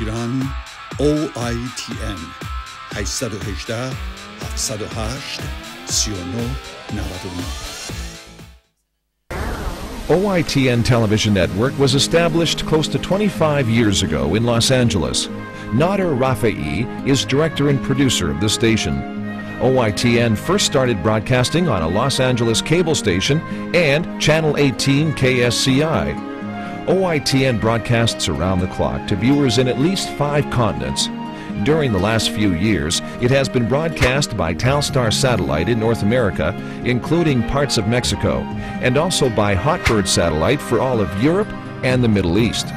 ایران OITN 818 708 39 99 OITN Television Network was established close to 25 years ago in Los Angeles. Nader Rafai is director and producer of the station. OITN first started broadcasting on a Los Angeles cable station and Channel 18 KSCI. OITN broadcasts around the clock to viewers in at least five continents. During the last few years, it has been broadcast by Talstar Satellite in North America, including parts of Mexico, and also by Hotbird Satellite for all of Europe and the Middle East.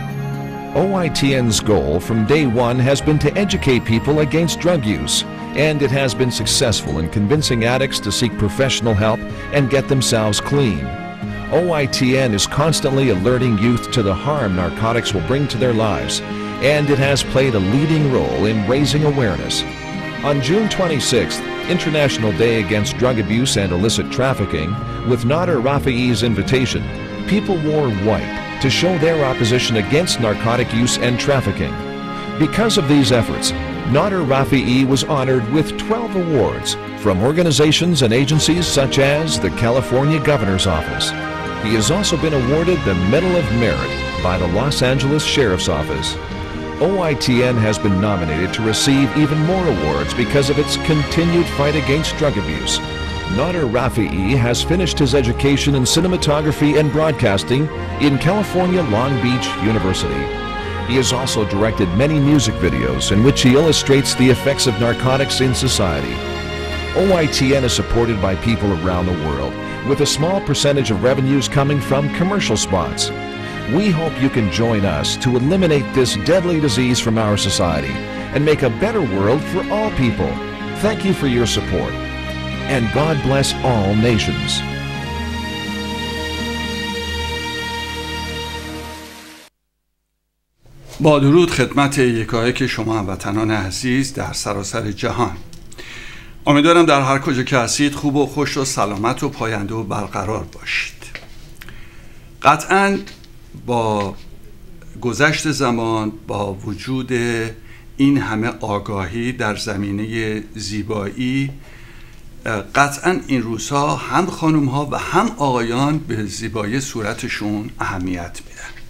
OITN's goal from day one has been to educate people against drug use, and it has been successful in convincing addicts to seek professional help and get themselves clean. OITN is constantly alerting youth to the harm narcotics will bring to their lives, and it has played a leading role in raising awareness. On June 26th, International Day Against Drug Abuse and Illicit Trafficking, with Nader Rafi'i's invitation, people wore white to show their opposition against narcotic use and trafficking. Because of these efforts, Nader Rafi'i was honored with 12 awards from organizations and agencies such as the California Governor's Office. He has also been awarded the Medal of Merit by the Los Angeles Sheriff's Office. OITN has been nominated to receive even more awards because of its continued fight against drug abuse. Nader Rafai has finished his education in cinematography and broadcasting in California Long Beach University. He has also directed many music videos in which he illustrates the effects of narcotics in society. OITN is supported by people around the world, with a small percentage of revenues coming from commercial spots. We hope you can join us to eliminate this deadly disease from our society and make a better world for all people. Thank you for your support. And God bless all nations. با درود خدمت یکایک که شما هموطنان عزیز در سراسر جهان امیدوارم در هر کجا که هستید خوب و خوش و سلامت و پاینده و برقرار باشید. قطعا با گذشت زمان با وجود این همه آگاهی در زمینه زیبایی قطعا این روزها هم خانم ها و هم آقایان به زیبایی صورتشون اهمیت میدن.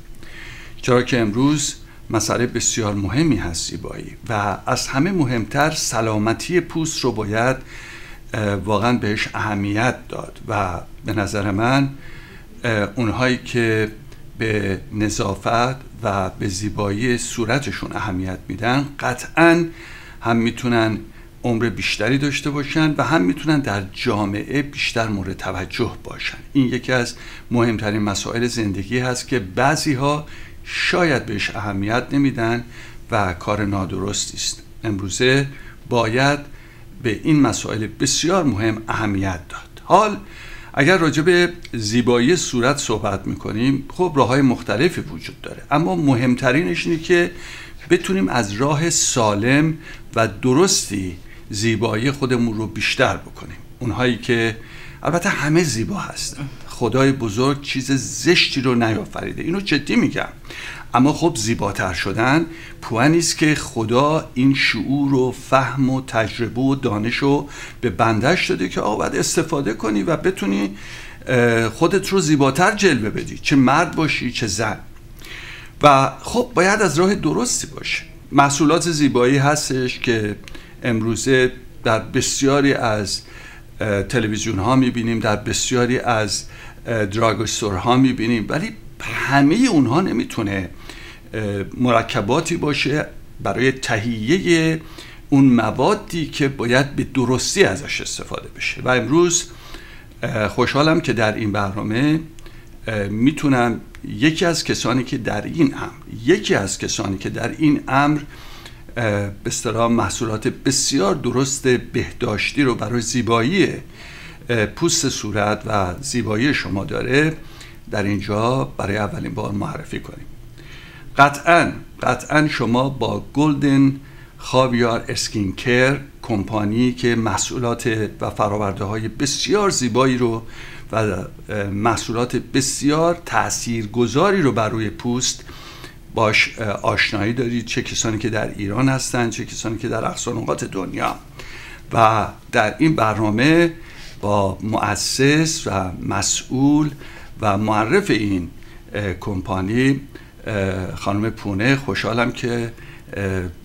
چرا که امروز مسئله بسیار مهمی هست زیبایی و از همه مهمتر سلامتی پوست رو باید واقعا بهش اهمیت داد و به نظر من اونهایی که به نظافت و به زیبایی صورتشون اهمیت میدن قطعا هم می‌تونن عمر بیشتری داشته باشن و هم می‌تونن در جامعه بیشتر مورد توجه باشن. این یکی از مهمترین مسائل زندگی هست که بعضی ها شاید بهش اهمیت نمیدن و کار نادرستی است. امروزه باید به این مسائل بسیار مهم اهمیت داد. حال اگر راجع به زیبایی صورت صحبت می‌کنیم خب راه های مختلفی وجود داره. اما مهمترینش اینه که بتونیم از راه سالم و درستی زیبایی خودمون رو بیشتر بکنیم. اونهایی که البته همه زیبا هستن. خدای بزرگ چیز زشتی رو نیافریده. اینو جدی میگم. اما خب زیباتر شدن پوانی است که خدا این شعور و فهم و تجربه و دانش رو به بندش داده که آقا باید استفاده کنی و بتونی خودت رو زیباتر جلوه بدی. چه مرد باشی چه زن. و خب باید از راه درستی باشه. محصولات زیبایی هستش که امروزه در بسیاری از تلویزیون ها می‌بینیم در بسیاری از دراگستور ها می‌بینیم. ولی همه اونها نمی‌تونه مرکباتی باشه برای تهیه اون موادی که باید به درستی ازش استفاده بشه. و امروز خوشحالم که در این برنامه می‌تونم یکی از کسانی که در این امر یکی از کسانی که در این امر به محصولات بسیار درست بهداشتی رو برای زیبایی پوست صورت و زیبایی شما داره در اینجا برای اولین بار معرفی کنیم. قطعا قطعا شما با گلدن خاویار اسکین کر کمپانی که محصولات و فراورده های بسیار زیبایی رو و محصولات بسیار تاثیرگذاری رو بر روی پوست باش آشنایی دارید. چه کسانی که در ایران هستند چه کسانی که در اقصا دنیا. و در این برنامه با مؤسس و مسئول و معرف این کمپانی خانم پونه خوشحالم که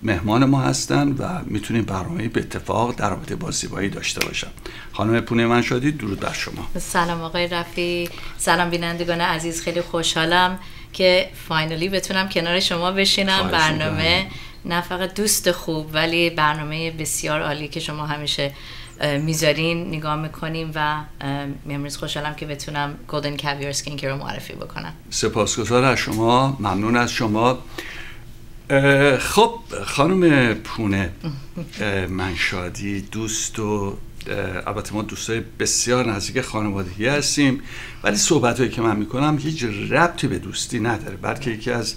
مهمان ما هستن و می‌تونیم برنامه به اتفاق در رابطه با زیبایی داشته باشم. خانم پونه من شدید درود بر شما. سلام آقای رفی سلام بینندگان عزیز. خیلی خوشحالم که فاینالی بتونم کنار شما بشینم. برنامه نه فقط دوست خوب ولی برنامه بسیار عالی که شما همیشه می‌ذارین نگاه می‌کنیم و امروز خوشحالم که بتونم گلدن کاویار سکین رو معرفی بکنم. سپاسگزار از شما ممنون از شما. خب خانم پونه من شادی دوست و البته ما دوستای بسیار نزدیک خانوادگی هستیم ولی صحبت هایی که من می‌کنم هیچ ربطی به دوستی نداره بلکه یکی از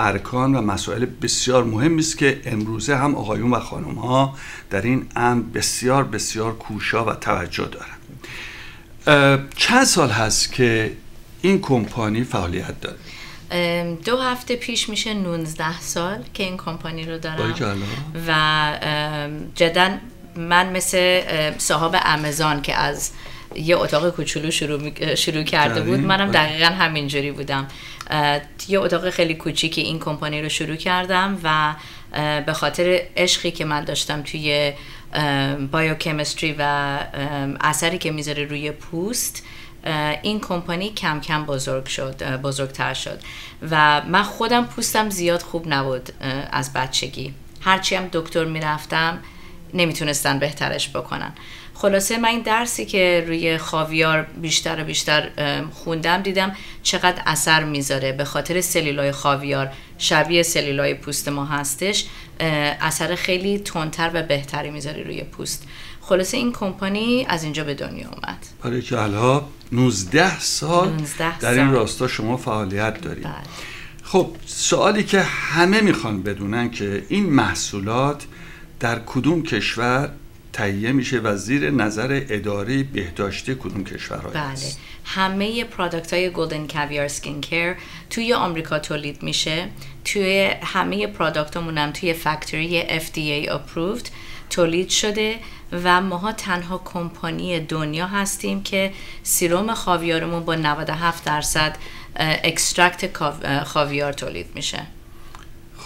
ارکان و مسائل بسیار مهم است که امروزه هم آقایون و خانم ها در این امر بسیار بسیار کوشا و توجه دارن چند سال هست که این کمپانی فعالیت داره؟ دو هفته پیش میشه 19 سال که این کمپانی رو دارم. و جدا من مثل صاحب امازون که از یه اتاق کوچولو شروع, شروع کرده بود منم دقیقا همینجوری بودم. یه اتاق خیلی کوچیکی این کمپانی رو شروع کردم و به خاطر عشقی که من داشتم توی بایوکیمستری و اثری که می‌ذاره روی پوست این کمپانی کم کم بزرگ شد بزرگتر شد و من خودم پوستم زیاد خوب نبود از بچگی. هرچی هم دکتر می‌رفتم نمی‌تونستن بهترش بکنن. خلاصه من این درسی که روی خاویار بیشتر و بیشتر خوندم دیدم چقدر اثر می‌ذاره. به خاطر سلیلای خاویار شبیه سلیلای پوست ما هستش اثر خیلی تندتر و بهتری می‌ذاره روی پوست. خلاصه این کمپانی از اینجا به دنیا اومد. برای که الها 19 سال در این راستا شما فعالیت دارید. بله. خب سوالی که همه می‌خوان بدونن که این محصولات در کدوم کشور تهیه میشه و زیر نظر اداره بهداشتی کدوم کشورهای بله. همه product های Golden Caviar Skin Care توی آمریکا تولید میشه. توی همه product هم توی factory FDA approved تولید شده و ماها تنها کمپانی دنیا هستیم که serum خاویارمون با 97 درصد extract خاویار تولید میشه.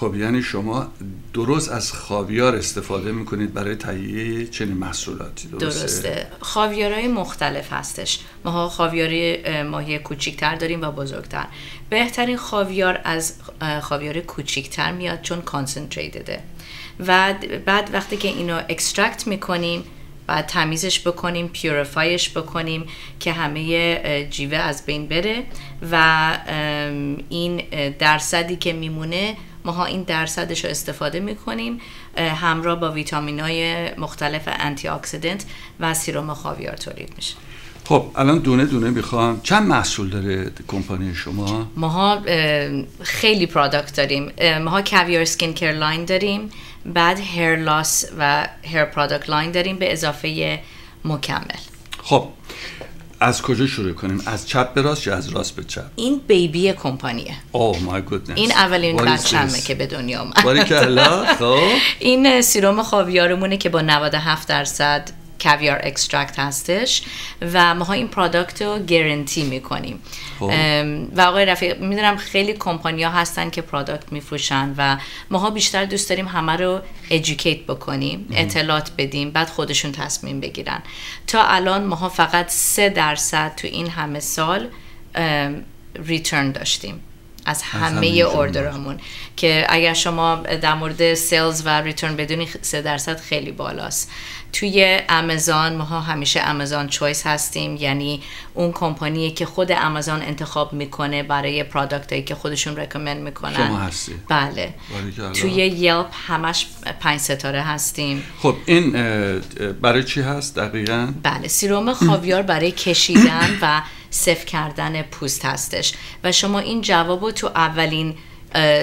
خب یعنی شما درست از خاویار استفاده می‌کنید برای تهیه چنین محصولاتی درسته, درسته. خاویارهای مختلف هستش. ما خاویار ماهی کوچیکتر داریم و بزرگتر. بهترین خاویار از خاویار کوچیکتر میاد چون concentrated ه و بعد وقتی که اینو extract می‌کنیم بعد تمیزش بکنیم purify ش بکنیم که همه جیوه از بین بره و این درصدی که میمونه ماها این درصدش رو استفاده می‌کنیم همراه با ویتامین های مختلف antioxidant و serum خاویار تولید میشه. خب الان دونه دونه می‌خوام چند محصول داره کمپانی شما؟ ماها خیلی product داریم. ماها caviar skin care line داریم. بعد hair loss و hair product line داریم به اضافه مکمل. خب از کجا شروع کنیم؟ از چپ به راست یا از راست به چپ؟ این baby کمپانیه. oh my goodness این اولین بچه‌مه که به دنیا اومد. خب. این serum خاویارمونه که با 97 درصد caviar extract هستش و ما این product رو guarantee می‌کنیم. خب. و آقای رفیق می‌دونم خیلی کمپانیا هستن که product میفروشن و ماها بیشتر دوست داریم همه رو educate بکنیم اطلاعات بدیم بعد خودشون تصمیم بگیرن. تا الان ماها فقط سه درصد تو این همه سال return داشتیم. از همه order مون که اگر شما در مورد sales و return بدونی سه درصد خیلی بالاست. توی آمازون ما همیشه Amazon Choice هستیم. یعنی اون کمپانیه که خود آمازون انتخاب می‌کنه برای product هایی که خودشون recommend می‌کنن. شما هستی بله. توی یلپ همش پنج ستاره هستیم. خب این برای چی هست دقیقا؟ بله سیروم خاویار برای کشیدن و سف کردن پوست هستش. و شما این جواب تو اولین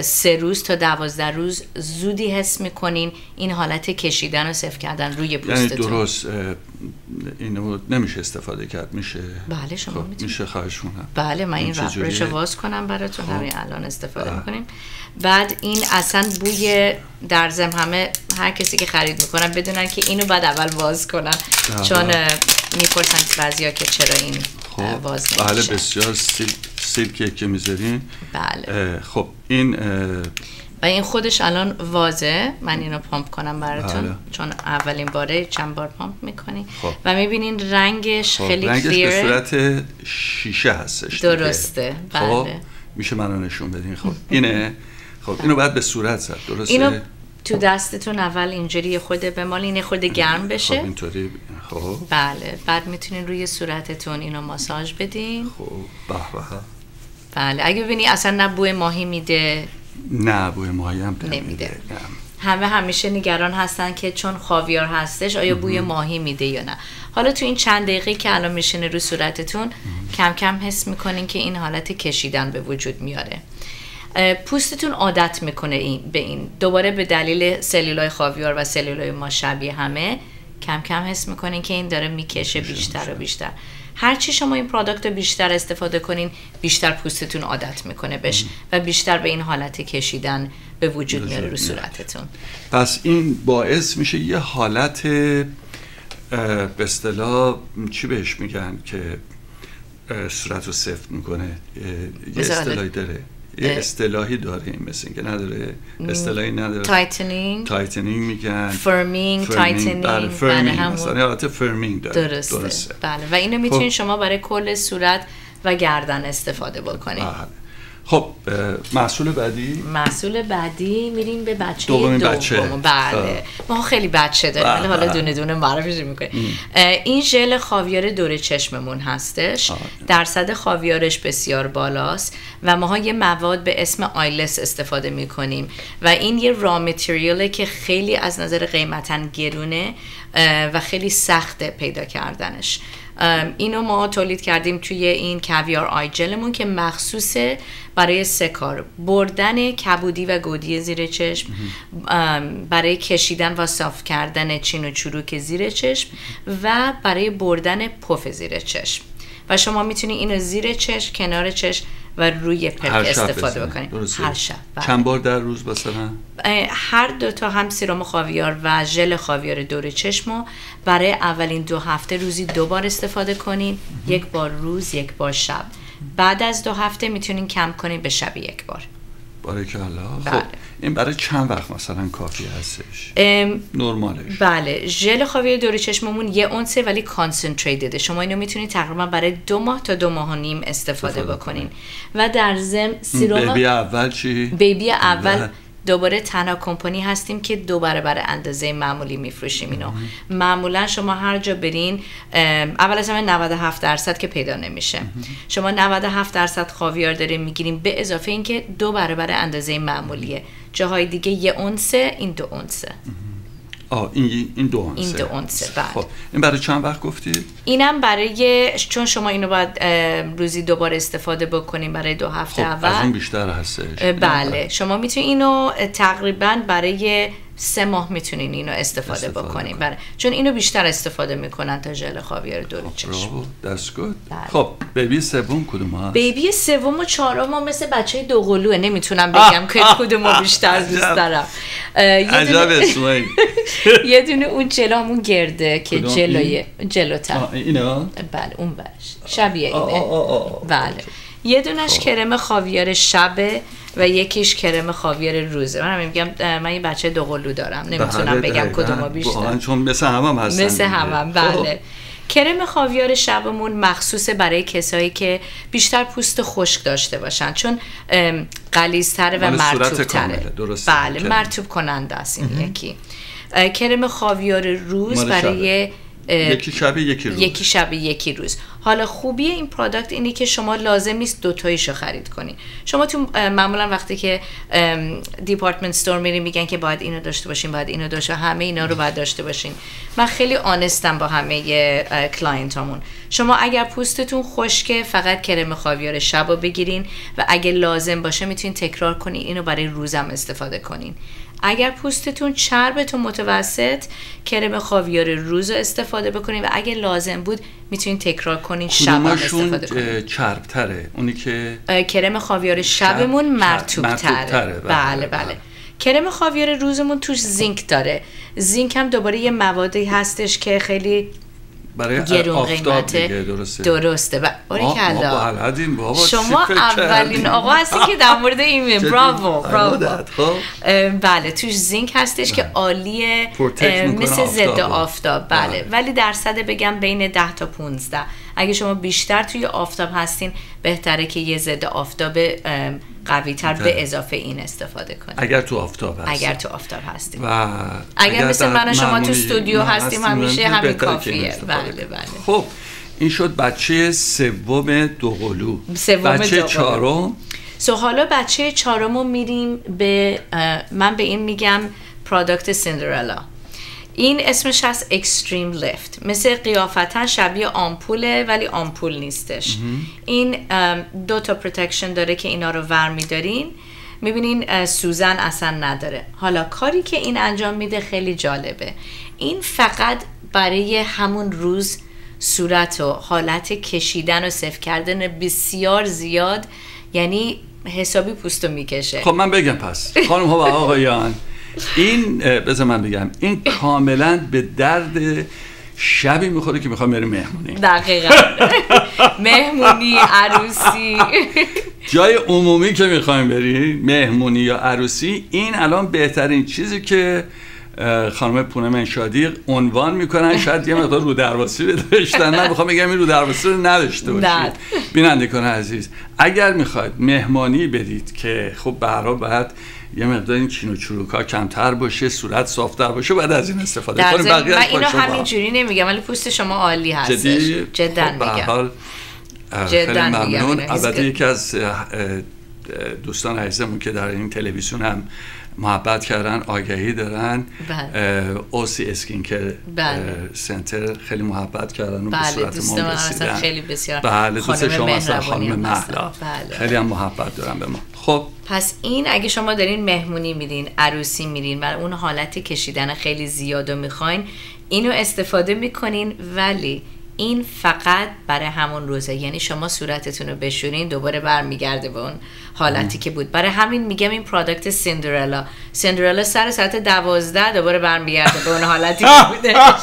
سه روز تا دوازده روز زودی حس می‌کنین این حالت کشیدن و صف کردن روی یعنی پوستتون یعنی درست اینو نمیشه استفاده کرد میشه بله شما خب میشه خواهش کنم بله من این رفرش واز کنم براتون خب. همین الان استفاده بله. می‌کنیم بعد این اصلا بوی در زم همه هر کسی که خرید می‌کنن بدونن که اینو بعد اول واز کنن. چون می‌پرسن بعضیا که چرا این خب. واز بله بسیار سیلکیه که می‌ذارین. بله. خب این و این خودش الان واضه من اینو پامپ کنم براتون. بله. چون اولین باره چند بار پامپ می‌کنی. خب. و می‌بینین رنگش خب. خیلی رنگش به صورت شیشه هستش درسته. خب. بله. میشه منو نشون بدین. خب اینه. خب اینو بعد به صورت زد. درسته؟ اینو تو دستتون اول اینجوری خود به مال اینه خود گرم بشه. خب اینطوری. خب. بله. بعد می‌تونین روی صورتتون اینو ماساژ بدین. خب به به. بله. اگه ببینی اصلا نه بوی ماهی میده. نه بوی ماهی هم نمیده. همه همیشه نگران هستن که چون خاویار هستش آیا بوی ماهی میده یا نه. حالا تو این چند دقیقه که الان میشینه رو صورتتون کم کم حس می‌کنین که این حالت کشیدن به وجود میاره. پوستتون عادت می‌کنه این به این دوباره به دلیل سلولای خاویار و سلولای ما شبیه همه کم کم حس می‌کنین که این داره می‌کشه بیشتر و بیشتر. هرچی شما این پرادکت رو بیشتر استفاده کنین بیشتر پوستتون عادت می‌کنه بش و بیشتر به این حالت کشیدن به وجود میاره رو صورتتون. پس این باعث میشه یه حالت به اصطلاح چی بهش میگن که صورت رو سفت می‌کنه؟ یه اصطلاحی داره. یه اصطلاحی داره این مثل که نداره اصطلاحی نداره. tightening tightening میگن firming tightening بله firming مثلا حالت firming داره. درسته. درسته. بله و اینو می‌تونید خب. شما برای کل صورت و گردن استفاده بکنید. بله. خب محصول بعدی؟ محصول بعدی میریم به بچه دومین بچه. بله ما خیلی بچه داریم. ولی حالا دونه دونه معرفی می‌کنیم. این ژل خاویار دور چشممون هستش. درصد خاویارش بسیار بالاست و ماها یه مواد به اسم آیلس استفاده می‌کنیم. و این یه را متریاله که خیلی از نظر قیمتا گرونه و خیلی سخته پیدا کردنش. اینو ما تولید کردیم توی این کویار آی جلمون که مخصوصه برای سه کار. بردن کبودی و گودی زیر چشم برای کشیدن و صاف کردن چین و چروک زیر چشم و برای بردن پف زیر چشم. و شما می‌تونید اینو زیر چشم کنار چشم و روی پلک استفاده بکنید هر شب. بله. چند بار در روز مثلا؟ هر دو تا هم سیروم خاویار و ژل خاویار دور چشمو برای اولین دو هفته روزی دو بار استفاده کنین. یک بار روز یک بار شب. بعد از دو هفته می‌تونین کم کنین به شب یک بار. بارک الله خب این برای چند وقت مثلا کافی هستش؟ نرمالش. بله ژل خاویار دور چشممون یه اونسه ولی کانسنتریتده شما اینو می‌تونید تقریبا برای دو ماه تا دو ماه و نیم استفاده, بکنین. و در ضمن سیروم بیبی اول چی؟ بیبی اول. دوباره تنها کمپانی هستیم که دو برابر اندازه معمولی میفروشیم اینو. معمولا شما هر جا برین اول از همه 97 درصد که پیدا نمیشه. شما 97 درصد خاویار داریم می‌گیریم به اضافه اینکه دو برابر اندازه معمولیه. جاهای دیگه یه اونسه این دو اونسه. آه این این دو اونسه این دو اونسه بله. خب این برای چند وقت گفتید اینم برای چون شما اینو باید روزی دوباره استفاده بکنیم برای دو هفته خب اول. از اون بیشتر هستش. بله. شما می‌تونید اینو تقریبا برای سه ماه می‌تونین اینو استفاده, استفاده بکنین. برای چون اینو بیشتر استفاده می‌کنن تا ژل خاویار دور چشم. دست بله. خب بیبی سوم کدوم هست؟ بیبی سوم و چهارم مثل بچه دو قلوه نمی‌تونم بگم که کدومو بیشتر دوست دارم. عجب اسمایی. یه دونه اون جلو همون گرده که جلوی جلوتر. اینا؟ بله اون برش شبیه اینه. بله. یه دونش خب. کرم خاویار شبه و یکیش کرم خاویار روزه. من میگم من یه بچه دوقلو دارم. نمی‌تونم بگم کدوم بیشتر. چون مثل همم هستن مثل همم بله. خب. کرم خاویار شبمون مخصوص برای کسایی که بیشتر پوست خشک داشته باشن. چون قلیزتره و مرتوب تره بله مرتوب کننده است این یکی. کرم خاویار روز برای یکی شب یکی روز. یکی شب یکی روز. حالا خوبی این پروداکت اینه که شما لازم نیست دوتاییشو خرید کنی. شما تو معمولا وقتی که department store میری میگن که باید اینو داشته باشین باید اینو داشته همه اینا رو باید داشته باشین. من خیلی honest م با همه client امون شما اگر پوستتون خشکه فقط کرم خاویار شب رو بگیرین و اگه لازم باشه می‌تونین تکرار کنین اینو برای روزم استفاده کنین. اگر پوستتون چربه تون متوسط کرم خاویار روز رو استفاده بکنین و اگه لازم بود می‌تونین تکرار کنین شب استفاده کنین. چرب تره اونی که کرم خاویار شبمون مرتوب تره بله بله, بله. کرم خاویار روزمون توش زینک داره. زینک هم دوباره یه موادی هستش که خیلی برای گرون قیمته درسته. درسته. و بابا شما اولین آقا هستی که در مورد این براوو براوو خب. بله توش زینک هستش که بله. عالیه مثل ضد آفتاب. بله. بله. ولی درصد بگم بین 10 تا 15 اگه شما بیشتر توی آفتاب هستین بهتره که یه ضد آفتاب قوی تر به اضافه این استفاده کنید اگر تو آفتاب هستیم اگر تو آفتاب هستیم و اگر, مثل من شما تو استودیو هستیم همیشه همین کافیه. بله بله. خب این شد بچه سوم دوقلو. بچه چهارم. سو حالا بچه چهارم میریم به من به این میگم product سیندرلا این اسمش هست extreme lift مثل قیافتا شبیه آمپوله ولی آمپول نیستش. این دو تا protection داره که اینا رو ور میدارین. می‌بینین سوزن اصلا نداره. حالا کاری که این انجام میده خیلی جالبه. این فقط برای همون روز صورت و حالت کشیدن و سفت کردن بسیار زیاد یعنی حسابی پوستو می‌کشه. خب من بگم پس. خانم ها و آقایان این بذار من بگم. این کاملا به درد شبی می‌خوره که می‌خوام بریم مهمونی. دقیقا. مهمونی عروسی. جای عمومی که می‌خوایم بریم مهمونی یا عروسی این الان بهترین چیزی که خانم پونم شادی عنوان می‌کنن. شاید یه مقدار رو درواسی داشتن. من می‌خوام بگم این رو درواسی رو نداشته باشید. بینندگان عزیز اگر می‌خواید مهمانی بدید که خب به باید یه مقدار این چین و چروک ها کمتر باشه صورت صافتر باشه بعد از این استفاده کنیم. بقیه من اینو همینجوری نمیگم ولی پوست شما عالی هستش. جدی؟ جدا خب میگم. حال خیلی ممنون. البته یکی از دوستان عزیزمون که در این تلویزیون هم محبت کردن آگهی دارن بله. اوسی اسکین که بله. سنتر خیلی محبت کردن و بله. به صورت ما رسیدن خیلی بسیار بله دوست شما خانم مهلا بله. خیلی هم محبت دارن به ما خب پس این اگه شما دارین مهمونی میرین عروسی میرین و اون حالت کشیدن خیلی زیاد و می‌خواین اینو استفاده می‌کنین ولی این فقط برای همون روزه. یعنی شما صورتتون رو بشورین دوباره برمیگرده به اون حالتی که بود. برای همین میگم این پروداکت سندرلا سندرلا سر ساعت دوازده دوباره برمیگرده به اون حالتی که بودش.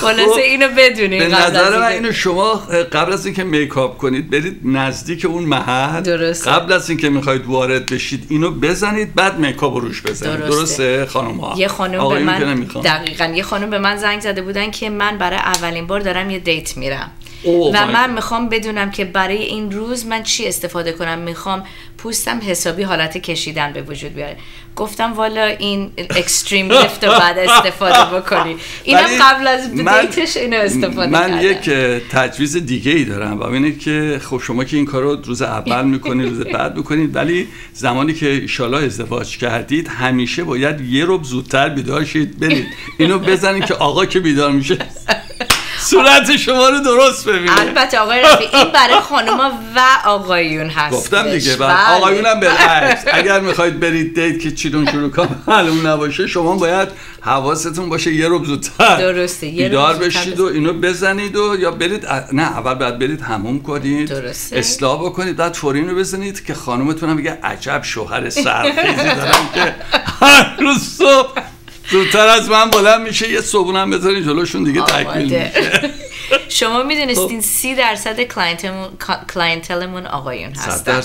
خلاصه خب، اینو بدونین به نظر من اینو شما قبل از اینکه makeup کنید برید نزدیک اون محل. درسته. قبل از اینکه می‌خواید وارد بشید اینو بزنید بعد makeup رو روش بزنید. درسته, درسته خانم ها؟ یه خانم به من دقیقا یه خانم به من زنگ زده بودن که من برای اولین بار دارم یه date میرم. و من می‌خوام بدونم که برای این روز من چی استفاده کنم. می‌خوام پوستم حسابی حالت کشیدن به وجود بیاره. گفتم والا این extreme lift رو باید استفاده بکنی. اینم قبل از دیتش اینو استفاده من یک تجویز دیگه ای دارم. و اینه که خب شما که این کار رو روز اول می‌کنید روز بعد می‌کنید ولی زمانی که ایشالا ازدواج کردید همیشه باید یه رب زودتر بیدار شید. برید. اینو بزنید که آقا که بیدار میشه. صورت شما رو درست ببینه. البته آقای رفی این برای خانوما و آقایون هست. گفتم دیگه بله. آقایون هم بالعکس اگر می‌خواید برید دیت که چیدون شروع کن معلوم نباشه شما باید حواستون باشه یه رو زودتر. درسته بیدار بشید و اینو بزنید و یا برید نه اول باید برید حموم کنید. درسته. اصلاح بکنید بعد فورین رو بزنید که خانومتون هم بگه عجب شوهر سحرخیزی دارم که هر روز صبح زودتر از من بلند میشه یه صبونم بذارین جلوشون دیگه تکمیل میشه. شما می‌دونستین خب. سی درصد clientele مون آقایون هستن.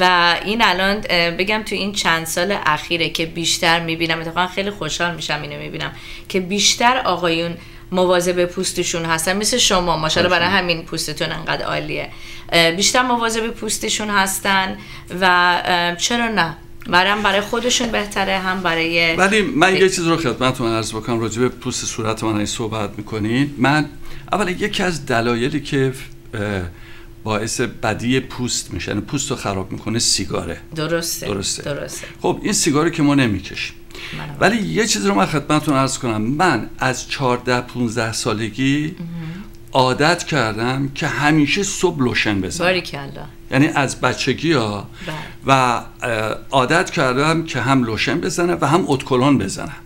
و این الان بگم تو این چند سال اخیره که بیشتر می‌بینم اتفاقا خیلی خوشحال میشم اینو می‌بینم که بیشتر آقایون مواظب پوستشون هستن. مثل شما ماشاءالله برای همین پوستتون انقدر عالیه. بیشتر مواظب پوستشون هستن و چرا نه؟ برام برای خودشون بهتره هم برای ولی من یه چیز رو خدمتتون عرض بکنم راجع به پوست صورت من صحبت می‌کنین من اولا یکی از دلایلی که باعث بدی پوست میشه یعنی پوست رو خراب می‌کنه سیگاره. درسته درسته, درسته. خب این سیگاری که ما نمی‌کشیم. ولی یه چیز رو من خدمتتون عرض کنم. من از 14 15 سالگی عادت کردم که همیشه صبح lotion بزنم. یعنی از بچگی ها بله. و عادت کردم که هم lotion بزنم و هم اتکلون بزنم.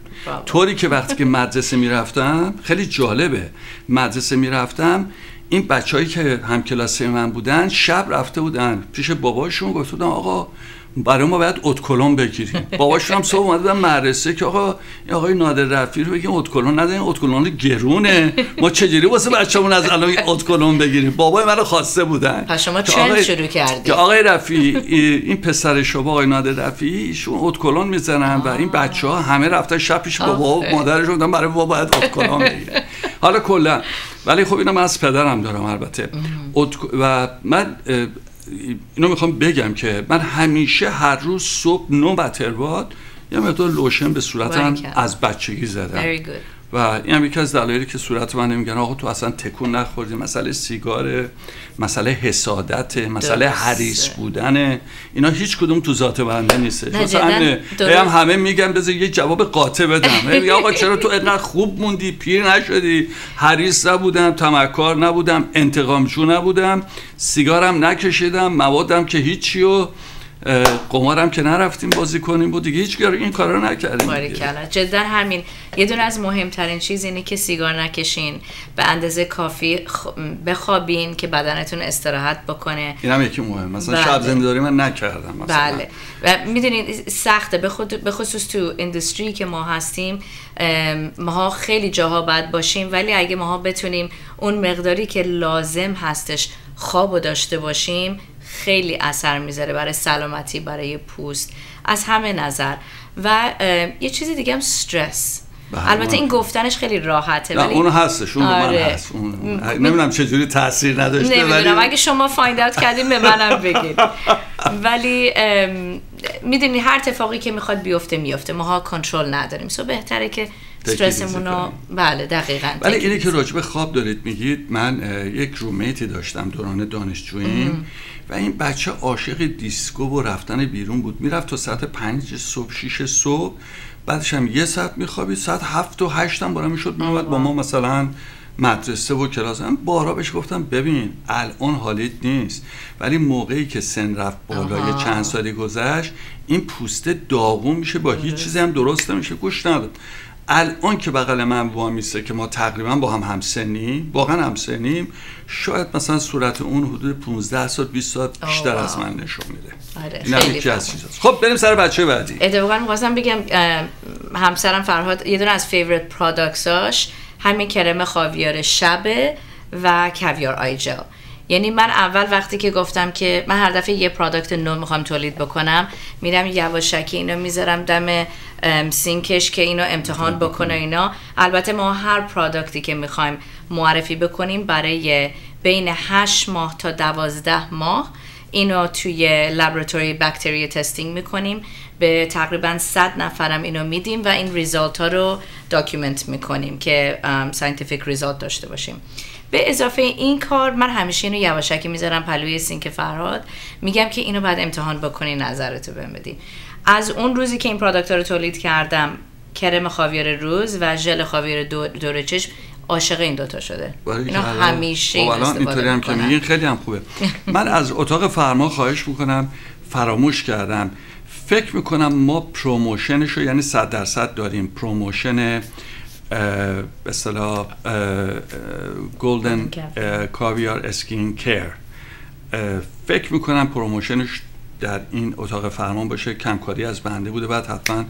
طوری که وقتی که مدرسه می‌رفتم خیلی جالبه. مدرسه می‌رفتم این بچههایی که هم کلاسی من بودن شب رفته بودن. پیش باباشون گفت بودن آقا برای ما باید اتکلون بگیریم باباشون هم صبح اومده مدرسه که آقا این آقای نادر رفی رو بگیم اتکلون نداریم اتکلون گرونه. ما چجوری واسه بچه‌مون از الان اتکلون بگیریم؟ بابای منو خواسته بودن. پس شما چند شروع کردی؟ که آقای رفی این پسر شما آقای نادر رفی ایشون اتکلون می‌زنن و این بچه ها همه رفتن شب پیش بابا و مادرشون بودن برای بابا باید اتکلون بگیریم. حالا کلا. ولی خب اینو من از پدرم دارم البته. و من اینو می‌خوام بگم که من همیشه هر روز صبح نو بترواد یه مقدار لوشن به صورتم از بچگی زدم. و این هم یکی از دلایلی که صورت من نمیگن. آقا تو اصلا تکون نخوردی مسئله سیگار مسئله حسادت مسئله حریص بودن. اینا هیچ کدوم تو ذات بنده نیست مثلا هم همه میگن بذار یه جواب قاطع بدم. میگه آقا چرا تو اینقدر خوب موندی؟ پیر نشدی. حریص نبودم تمکار نبودم انتقامجو نبودم. سیگارم نکشیدم موادم که هیچی و قمارم که نرفتیم بازی کنیم بود دیگه هیچ این کارا رو نکردیم جدا همین یه دونه از مهمترین چیز اینه که سیگار نکشین به اندازه کافی بخوابین که بدنتون استراحت بکنه. این هم یکی مهم. مثلا بله. شب زندگی من نکردم مثلا. بله. و می‌دونید سخته. به خصوص تو اندستری که ما هستیم ماها خیلی جاها باید باشیم ولی اگه ماها بتونیم اون مقداری که لازم هستش خواب داشته باشیم خیلی اثر می‌ذاره برای سلامتی برای پوست از همه نظر. و یه چیزی دیگه هم استرس بله، البته این گفتنش خیلی راحته ولی اون هستش اون آره. من هست. اون... نمی‌دونم چجوری تاثیر نداشته ولی اگه شما فایند اوت کردین به منم بگید ولی می‌دونی هر اتفاقی که می‌خواد بیفته میفته ماها کنترل نداریم. سو بهتره که استرسمون رو بله دقیقا. ولی اینی که راجب خواب دارید میگید من یک رومیتی داشتم دوران دانشجوییم و این بچه عاشق دیسکو و رفتن بیرون بود. می‌رفت تا ساعت پنج صبح شیش صبح. بعدش هم یه ساعت میخوابید. ساعت هفت و هشت هم برای می‌شد. میومد با ما مثلا مدرسه و کلاس. هم بارا بهش گفتم ببین الان حالیت نیست. ولی موقعی که سن رفت بالای چند سالی گذشت این پوسته داغون میشه با هیچ چیزی هم درست نمیشه. گوش نداد. الان که بغل من وامیسته که ما تقریبا با هم همسنیم واقعا همسنیم شاید مثلا صورت اون حدود 15 سال 20 سال بیشتر از من نشون میده. آره خیلی از خب بریم سر بچه بعدی. اتفاقا می‌خواستم بگم همسرم فرهاد یه دونه از favorite products اش همین کرم خاویار شبه و caviar eye gel یعنی من اول وقتی که گفتم که من هر دفعه یه product نو می‌خوام تولید بکنم میرم یواشکی اینو می‌ذارم دم سینکش که اینو امتحان بکنه اینا. البته ما هر product ی که می‌خوایم معرفی بکنیم برای بین 8 ماه تا 12 ماه اینو توی laboratory bacteria testing می‌کنیم. به تقریبا 100 نفرم اینو میدیم و این result ها رو document می‌کنیم که scientific result داشته باشیم. به اضافه این کار من همیشه اینو یواشکی می‌ذارم پهلوی سینک فرهاد. میگم که اینو بعد امتحان بکنی نظرتو بهم بدی. از اون روزی که این product رو تولید کردم کرم خاویار روز و ژل خاویار دور چشم عاشق این دوتا شده. اینا همیشه این خب اینطوری هم که میگین خیلی هم خوبه. من از اتاق فرمان خواهش می‌کنم فراموش کردم. فکر می‌کنم ما promotion ش رو یعنی صد درصد داریم. promotion به اصطلاح Golden Caviar Skincare فکر می‌کنم promotion ش در این اتاق فرمان باشه کمکاری از بنده بوده. بعد حتما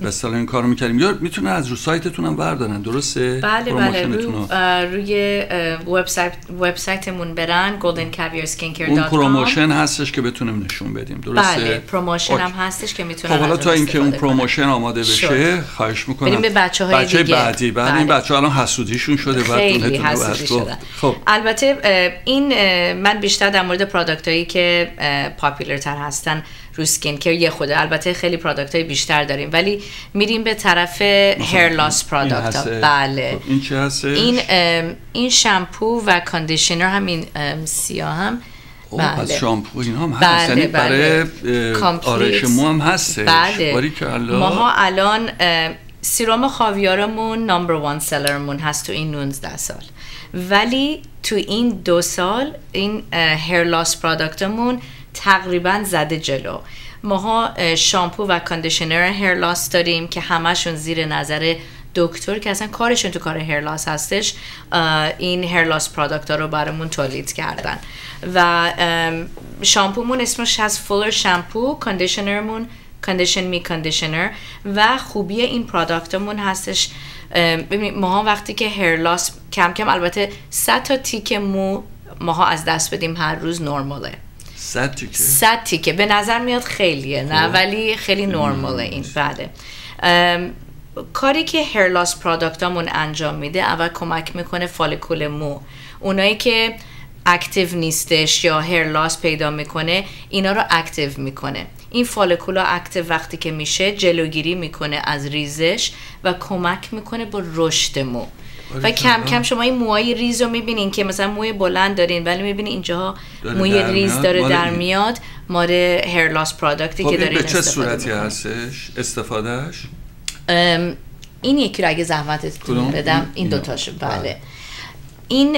به اصطلاح این کارو می‌کردیم. یا می‌تونن از رو سایتتون هم بردارن درسته؟ بله بله رو روی وبسایت وبسایتمون برن goldencaviarskincare.com اون promotion هستش که بتونیم نشون بدیم درسته؟ بله promotion هم هستش که می‌تونن خب حالا تا اینکه اون promotion آماده بشه خواهش می‌کنم. بریم به بچه های بچه بعدی بعد بله. این بچه الان حسودیشون شده بعد خیلی حسودی شده خب. البته این من بیشتر در مورد product هایی که popular تر هستن رو سکین که یه خوده البته خیلی product های بیشتر داریم ولی میریم به طرف hair loss product ها. بله. خب، این چه هست؟ این این شامپو و conditioner همین سیاه هم. بله. پس شامپو این هم هست بله یعنی برای بله. آرایش مو هم هستش. بله. ما الان serum خاویارمون number one seller مون هست تو این 19 سال. ولی تو این دو سال این hair loss product مون تقریبا زده جلو. ماها شامپو و conditioner hair loss داریم که همشون زیر نظر دکتر که اصلا کارشون تو کار hair loss هستش این hair loss product ها رو برامون تولید کردن. و شامپومون اسمش هست Fuller Shampoo conditioner مون Condition Me conditioner و خوبی این product مون هستش. ببینید ماها وقتی که hair loss کم کم البته 100 تا تیک مو ماها از دست بدیم هر روز نرماله صد تیکه. صد تیکه. به نظر میاد خیلیه نه؟ خب. ولی خیلی نرماله این. بله. کاری که hair loss product امون انجام میده اول کمک می‌کنه follicle مو. اونایی که active نیستش یا hair loss پیدا می‌کنه اینا رو active می‌کنه. این follicle ا active وقتی که میشه جلوگیری می‌کنه از ریزش و کمک می‌کنه با رشد مو. و کم کم شما این موهای ریز رو می‌بینین که مثلا موی بلند دارین ولی می‌بینین اینجا موی ریز داره در میاد. مال hair loss product ی که دارین به چه صورتی هستش؟ استفادهش؟ این یکی رو اگه زحمتت بدم این دوتاشو بله, بله. این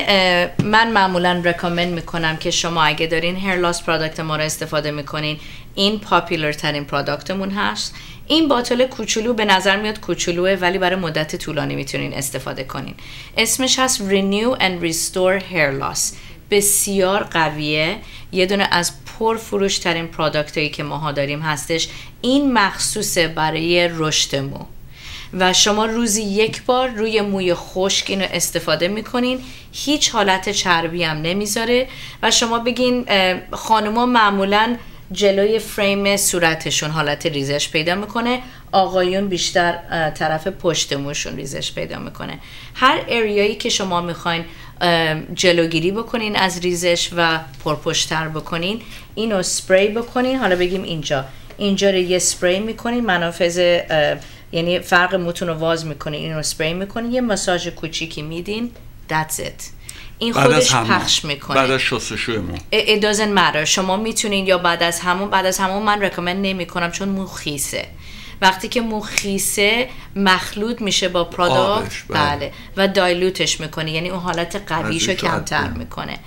من معمولا رکامند می‌کنم که شما اگه دارین هیر لاس پرادکت ما رو استفاده می‌کنین. این پاپیلر ترین پرادکتمون هست. این باتل کوچولو به نظر میاد کوچولوه ولی برای مدت طولانی می‌تونین استفاده کنین. اسمش هست Renew and Restore Hair Loss. بسیار قویه. یه دونه از پر فروش ترین پرادکت هایی که ماها داریم هستش. این مخصوصه برای رشد مو. و شما روزی یک بار روی موی خشک اینو استفاده می‌کنین. هیچ حالت چربی هم نمی‌ذاره. و شما بگین خانوما معمولا جلوی فریم صورتشون حالت ریزش پیدا می‌کنه. آقایون بیشتر طرف پشت موشون ریزش پیدا می‌کنه. هر اریایی که شما می‌خواین جلوگیری بکنین از ریزش و پرپشتر بکنین اینو سپری بکنین. حالا بگیم اینجا. اینجا رو یه سپری می‌کنین. منافذ یعنی فرق موتون رو واز می‌کنین. اینو سپری می‌کنین. یه مساژ کوچیکی میدین. That's it. این خودش پخش می‌کنه. بعد از شستشوی مو it doesn't matter. شما می‌تونین یا بعد از همون بعد از همون من رکامند نمی کنم چون مو خیسه. وقتی که مو خیسه مخلوط میشه با پرادکت بله. بله. و دایلوتش می‌کنه. یعنی اون حالت قویشو کمتر می‌کنه.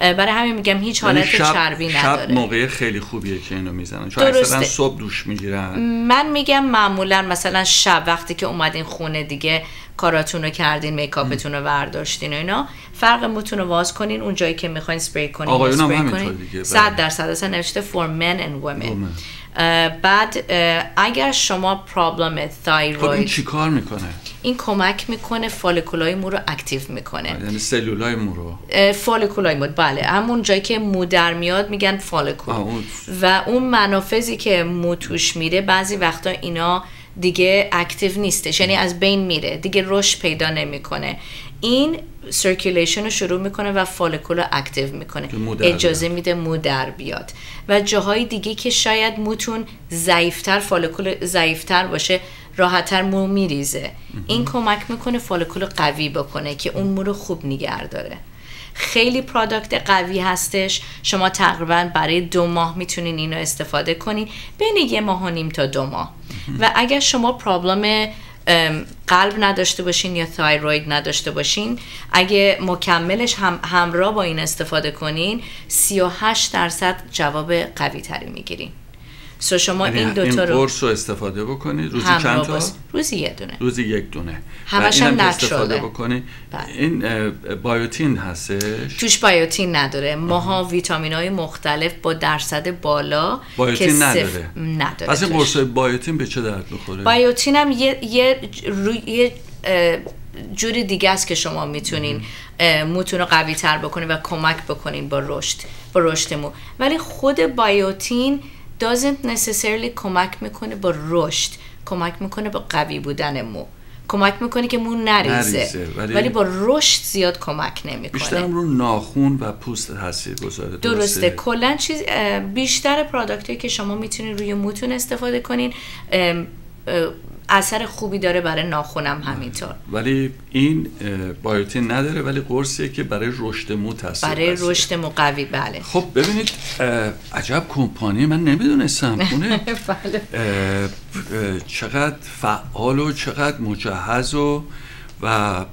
برای همین میگم هیچ یعنی حالت شب، چربی نداره. شب موقع خیلی خوبیه که اینو می‌زنن. چون اکثرا صبح دوش می‌گیرن. من میگم معمولا مثلا شب وقتی که اومدین خونه دیگه کاراتون رو کردین makeup تون رو برداشتین و اینا فرق موتون رو واز کنین اون جایی که می‌خواین سپری کنین آقایون هم همینطور دیگه صد بله. درصد اصلا نوشته for men and women. بعد اگر شما problem thyroid خب این چی کار می‌کنه؟ این کمک می‌کنه follicle ای مو رو active می‌کنه. یعنی سلولای مو رو. follicle ای مو بله. همون جایی که مو در میاد میگن follicle. و اون منافذی که مو توش میره بعضی وقتا اینا دیگه active نیستش یعنی از بین میره دیگه رشد پیدا نمی‌کنه. این circulation رو شروع می‌کنه و follicle رو active می‌کنه. اجازه میده مو در بیاد. و جاهای دیگه که شاید موتون ضعیفتر follicle ضعیفتر باشه راحتتر مو میریزه. این کمک می‌کنه فالکول قوی بکنه که اون مو رو خوب نگه داره. خیلی پرادکت قوی هستش. شما تقریبا برای دو ماه می‌تونین اینو استفاده کنین بین یه ماه و نیم تا دو ماه. و اگر شما پرابلم قلب نداشته باشین یا تایروید نداشته باشین. اگه مکملش هم همراه با این استفاده کنین 38 درصد جواب قوی تری می‌گیرین. سو شما یعنی این دوتا رو قرص رو استفاده بکنید روزی چند تا؟ روزی یک دونه. روزی یک دونه. همش هم استفاده بکنید بله. این بایوتین هستش؟ توش بایوتین نداره. ماها ویتامین های مختلف با درصد بالا بایوتین نداره. نداره از این قرص بایوتین به چه درد می‌خوره؟ بایوتین هم یه, یه, یه جوری دیگه است که شما می‌تونین موتون رو قوی تر بکنین و کمک بکنین با رشد با رشد مو. ولی خود بایوتین doesn't necessarily کمک می‌کنه با رشد کمک می‌کنه با قوی بودن مو. کمک می‌کنه که مو نریزه, ولی... ولی با رشد زیاد کمک نمی‌کنه. بیشتر رو ناخون و پوست تاثیر گذاره درسته, درسته. کلا چیز بیشتر پروداکتی که شما می‌تونید روی موتون استفاده کنین اثر خوبی داره برای ناخونم همینطور. ولی این بایوتین نداره ولی قرصیه که برای رشد مو تاثیر برای رشد مو قوی بله. خب ببینید عجب کمپانی من نمی‌دونستم خونه. بله. چقدر فعال و چقدر مجهز و و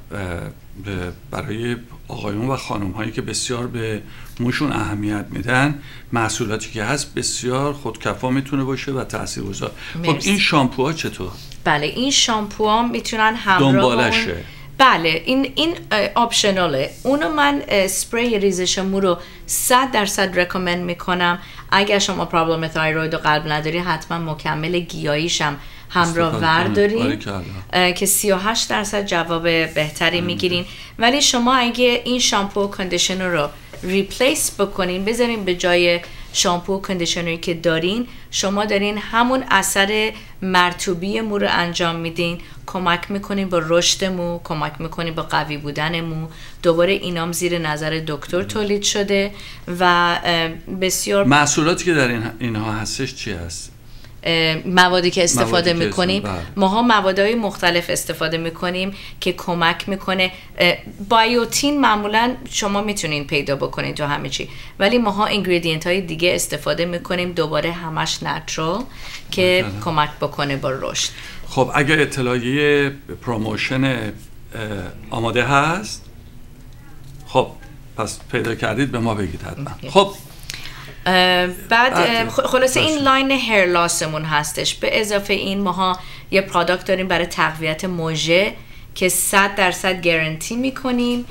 برای آقایون و خانم هایی که بسیار به موشون اهمیت میدن. محصولاتی که هست بسیار خودکفا می‌تونه باشه و تاثیرگذار. خب این شامپوها چطور؟ بله این شامپوها می‌تونن همراه دنبالشه. بله این این آپشناله. اونو من سپری ریزش مو رو 100 درصد رکامند می‌کنم. اگر شما پرابلم تایروید و قلب نداری حتما مکمل گیاییشم همراه وردارین که 38 درصد جواب بهتری می‌گیرین. ولی شما اگه این شامپو و کندیشنر رو ریپلیس بکنین بذارین به جای شامپو و کندیشنری که دارین شما دارین همون اثر مرتوبی مو رو انجام میدین. کمک می‌کنین با رشد مو کمک می‌کنین با قوی بودن مو. دوباره اینام زیر نظر دکتر تولید شده و بسیار محصولاتی که در این اینها هستش چی هست؟ موادی که استفاده می‌کنیم. بله. ماها موادهای مختلف استفاده می‌کنیم که کمک می‌کنه. بایوتین معمولا شما می‌تونین پیدا بکنین تو همه چی. ولی ماها انگریدینت های دیگه استفاده می‌کنیم دوباره همش نترال که کمک بکنه با رشد. خب اگر اطلاعیه promotion آماده هست خب پس پیدا کردید به ما بگید حتما. خب بعد خلاصه این line hair loss مون هستش. به اضافه این ماها یه product داریم برای تقویت مژه که 100 درصد guarantee می‌کنیم.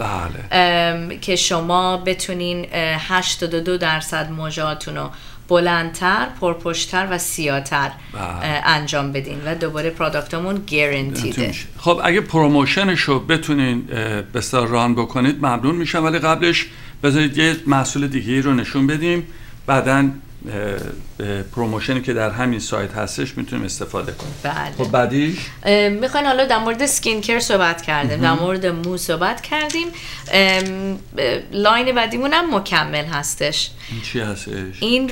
بله. که شما بتونین 82 درصد مژه‌هاتون رو بلندتر، پرپشتر و سیاه‌تر بله. انجام بدین و دوباره product مون guaranteed ه خب اگه promotion ش رو بتونین بسیار run بکنید ممنون میشم. ولی قبلش بذارید یه محصول دیگه رو نشون بدیم. بعدا promotion ی که در همین سایت هستش می‌تونیم استفاده کنیم. بله. خب بعدیش می‌خواین حالا در مورد سکین کر صحبت کردیم در مورد مو صحبت کردیم. line بعدیمون هم مکمل هستش. این چی هستش؟ این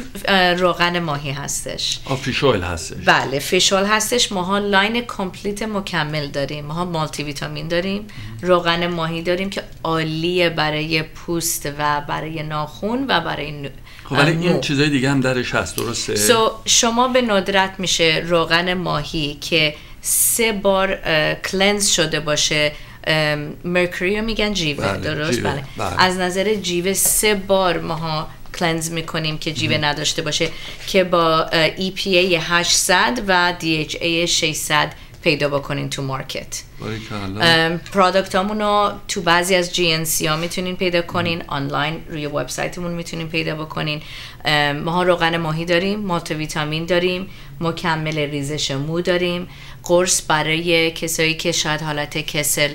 روغن ماهی هستش. fish هستش. بله fish هستش. ماها line complete مکمل داریم ماها multivitamin داریم روغن ماهی داریم که عالیه برای پوست و برای ناخون و برای خب ولی این چیزای دیگه هم درش هست درسته so, شما به ندرت میشه روغن ماهی که سه بار cleanse شده باشه مرکوری میگن جیوه بله، درست بله. بله. از نظر جیوه سه بار ماها کلنز می‌کنیم که جیوه نداشته باشه که با EPA 800 و DHA 600 پیدا بکنین تو مارکت. پرادکت رو تو بعضی از جی ان سی ها می‌تونین پیدا کنین آنلاین روی وبسایتمون می‌تونین پیدا بکنین. ما روغن ماهی داریم مالت ویتامین داریم مکمل ریزش مو داریم. قرص برای کسایی که شاید حالت کسل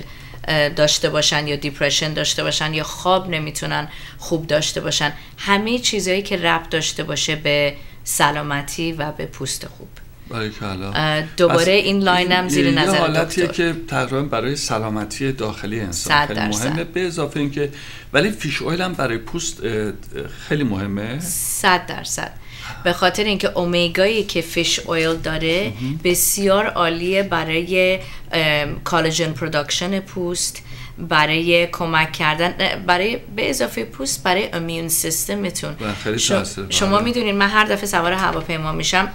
داشته باشن یا depression داشته باشن یا خواب نمی‌تونن خوب داشته باشن. همه چیزهایی که ربط داشته باشه به سلامتی و به پوست خوب. دوباره این line هم زیر نظر یه حالتیه که تقریبا برای سلامتی داخلی انسان خیلی مهمه به اضافه اینکه ولی fish oil هم برای پوست خیلی مهمه. صد درصد. به خاطر اینکه اومیگایی که fish oil داره بسیار عالیه برای collagen production پوست برای کمک کردن برای به اضافه پوست برای immune system تون. شما می‌دونید من هر دفعه سوار هواپیما میشم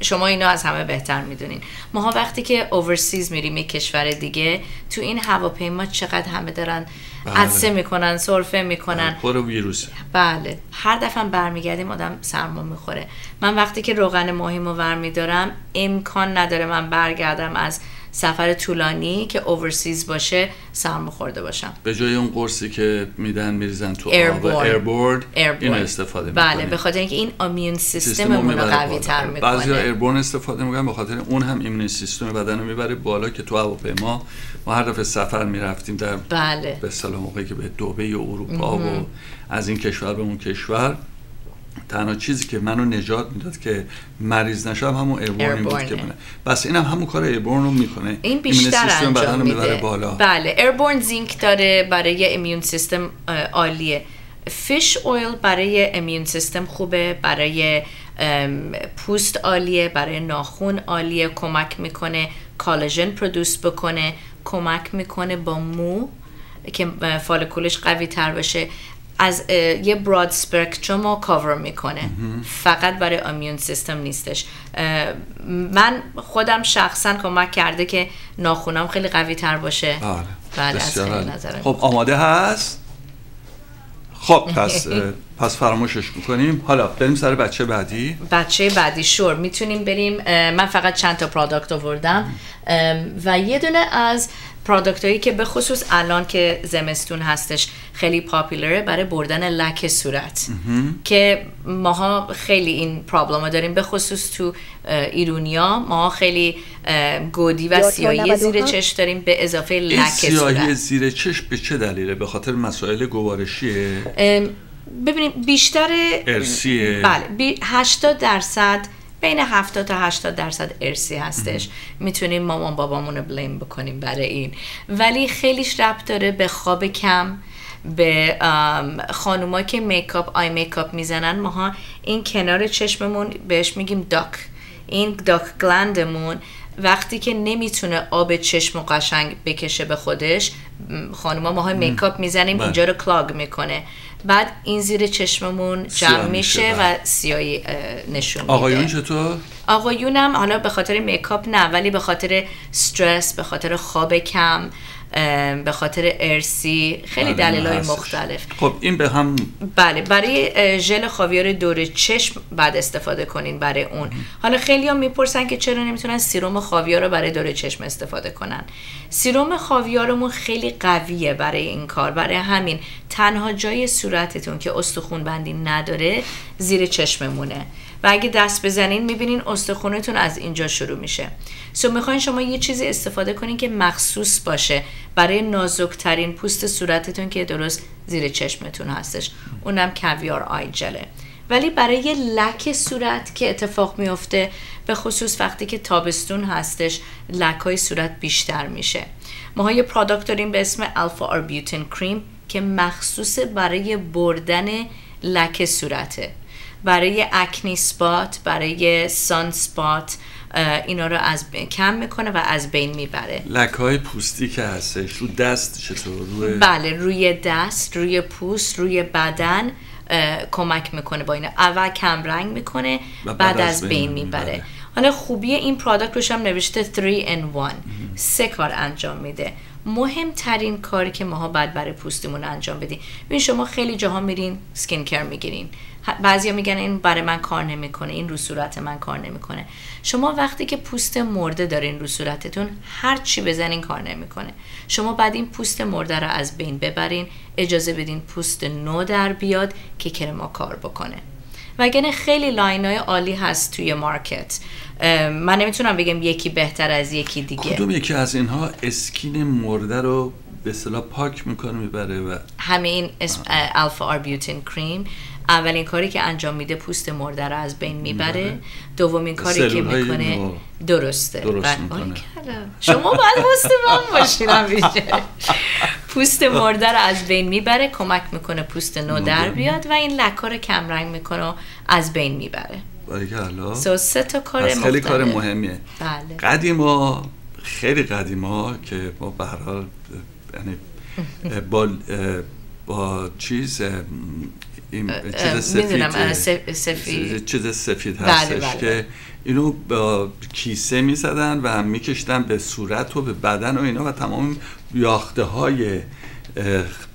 شما اینو از همه بهتر می‌دونین. ماها وقتی که overseas میریم یک کشور دیگه تو این هواپیما چقدر همه دارن بله. عطسه می‌کنن سرفه می‌کنن. پر ویروس بله. هر دفعه برمیگردیم آدم سرما می‌خوره. من وقتی که روغن ماهیمو ور میدارم امکان نداره من برگردم از سفر طولانی که اوورسیز باشه سرما خورده باشم. به جای اون قرصی که میدن میریزن تو آب ایربورد اینو استفاده بله به خاطر اینکه این امیون سیستم رو قوی تر می‌کنه. بعضی ایربورن استفاده می‌کنن به خاطر اون هم ایمون سیستم بدن رو می‌بره بالا که تو هواپیما. ما هر دفعه سفر می‌رفتیم در بله. به موقعی که به و اروپا و از این کشور به اون کشور. تنها چیزی که منو نجات می‌داد که مریض نشم همون Airborne بود که منه پس اینم همون کار Airborne رو می‌کنه. این بیشتر انجام میده. بالا. بله Airborne zinc داره برای immune system عالیه. fish oil برای immune system خوبه برای پوست عالیه برای ناخون عالیه کمک می‌کنه کالژن پرودوس بکنه کمک می‌کنه با مو که فالکولش قوی تر باشه از یه براد سپکتروم رو کاور می‌کنه. فقط برای امیون سیستم نیستش. من خودم شخصا کمک کرده که ناخونم خیلی قوی تر باشه. بله, بله از نظر خب آماده هست؟ خب پس پس فراموشش می‌کنیم. حالا بریم سر بچه بعدی. بچه بعدی شور. می‌تونیم بریم من فقط چند تا پرادکت آوردم. و یه دونه از پرادکت هایی که به خصوص الان که زمستون هستش خیلی پاپیلره برای بردن لک صورت. که ماها خیلی این پرابلم داریم. به خصوص تو ایرونیا ما خیلی گودی و سیاهی زیر چش داریم به اضافه لک صورت. سیاهی زیر چش به چه دلیله؟ به خاطر مسائل گوارشیه؟ ببینیم بیشتر ارثیه بله 80 درصد بین 70 تا 80 درصد ارثی هستش. می‌تونیم مامان بابامون رو blame بکنیم برای این. ولی خیلیش ربط داره به خواب کم به خانوما که makeup eye makeup می‌زنن. ماها این کنار چشممون بهش میگیم duct. این duct gland مون وقتی که نمی‌تونه آب چشم و قشنگ بکشه به خودش خانوما ماها میکاپ می‌زنیم بله. اینجا رو کلاگ می‌کنه. بعد این زیر چشممون جمع میشه و سیایی نشون میده آقایون چطور؟ آقایونم حالا به خاطر میکاپ نه ولی به خاطر استرس به خاطر خواب کم به خاطر ارسی خیلی بله، دلیل های مختلف. خب این به هم بله برای ژل خاویار دور چشم بعد استفاده کنین برای اون. حالا خیلی هم می‌پرسن که چرا نمی‌تونن سیروم خاویار رو برای دور چشم استفاده کنن. سیروم خاویارمون خیلی قویه برای این کار. برای همین تنها جای صورتتون که استخون بندی نداره زیر چشممونه. و اگه دست بزنین می‌بینین استخونتون از اینجا شروع میشه. سو می‌خواین شما یه چیزی استفاده کنین که مخصوص باشه. برای نازکترین پوست صورتتون که درست زیر چشمتون هستش. اونم کویار آی جله. ولی برای لک صورت که اتفاق میفته به خصوص وقتی که تابستون هستش لک های صورت بیشتر میشه. ما یه پرادکت داریم به اسم الفا آربیوتین کریم که مخصوص برای بردن لک صورته. برای اکنی سپات برای سان سپات اینا رو از کم می‌کنه و از بین می‌بره. لکای پوستی که هستش رو دست چطور؟ روی بله روی دست روی پوست روی بدن کمک می‌کنه با اینا. اول کم رنگ می‌کنه بعد, بعد از بین می‌بره. بله. حالا خوبی این پرادکت روش هم نوشته 3 in 1 سه کار انجام میده. مهمترین کاری که ماها بعد برای پوستمون انجام بدیم. ببین شما خیلی جاها میرین سکین کر می‌گیرین. بعضیا میگن این برای من کار نمی‌کنه این رو صورت من کار نمی‌کنه. شما وقتی که پوست مرده دارین رو صورتتون هر چی بزنین کار نمی‌کنه. شما بعد این پوست مرده رو از بین ببرین اجازه بدین پوست نو در بیاد که کرما کار بکنه. وگرنه خیلی line های عالی هست توی market. من نمی‌تونم بگم یکی بهتر از یکی دیگه. کدوم یکی از اینها skin مرده رو به اصطلاح پاک می‌کنه می‌بره و همین اسم alpha arbutin cream اولین کاری که انجام میده پوست مرده رو از بین می‌بره. بله. دومین کاری که می‌کنه درسته. درست شما باید پوست من باشین پوست مرده رو از بین می‌بره کمک می‌کنه پوست نو در بیاد. و این لکار کم رنگ می‌کنه و از بین می‌بره. سو سه تا کار خیلی کار مهمیه. بله. قدیما خیلی قدیما که ما به هر حال یعنی با با چیز این چیز سفید سفید چیز سفید بله، هستش بله. که اینو با کیسه می‌زدن و میکشتن به صورت و به بدن و اینا و تمام یاخته های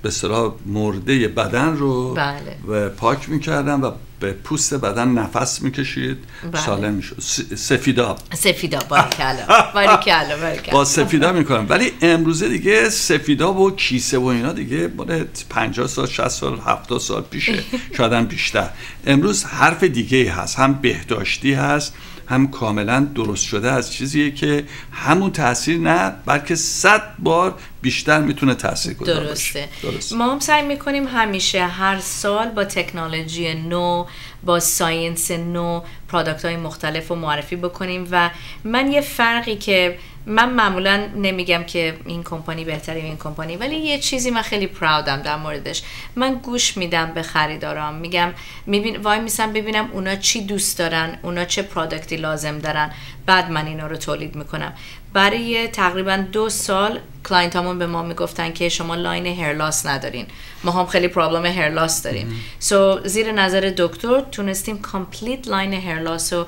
به صلاح مرده بدن رو بله. و پاک می‌کردن و به پوست بدن نفس می‌کشید. بله. سالم می‌شد. سفیدا. سفیدا باریکلا. باریکلا با سفیدا می‌کنم. ولی امروزه دیگه سفیدا و کیسه و اینا دیگه مال 50 سال 60 سال 70 سال پیشه. شاید بیشتر. امروز حرف دیگه هست. هم بهداشتی هست هم کاملا درست شده از چیزیه که همون تاثیر نه بلکه صد بار بیشتر می‌تونه تاثیر گذار درسته. درسته ما هم سعی می‌کنیم همیشه هر سال با تکنولوژی نو با ساینس نو پرادکت های مختلف رو معرفی بکنیم و من یه فرقی که من معمولا نمیگم که این کمپانی بهتره این کمپانی ولی یه چیزی من خیلی پراودم در موردش. من گوش میدم به خریدارام. میگم میبین وایمیسم ببینم اونا چی دوست دارن اونا چه product ی لازم دارن. بعد من اینا رو تولید می‌کنم. برای تقریبا دو سال client هامون به ما می‌گفتن که شما line hair loss ندارین. ما هم خیلی problem hair loss داریم. so, زیر نظر دکتر تونستیم complete line hair loss رو